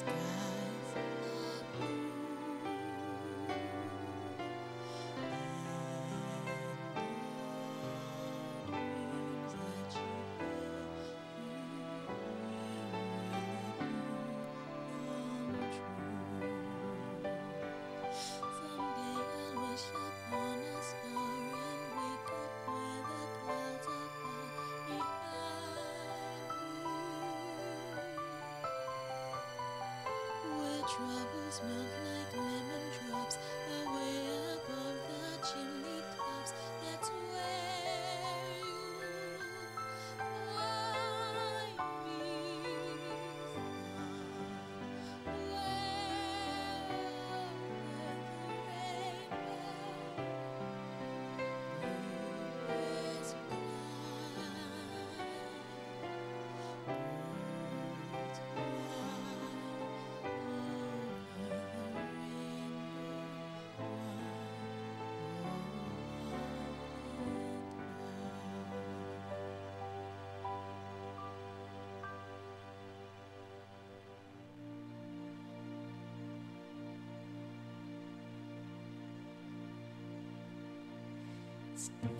sky. Troubles melt Stay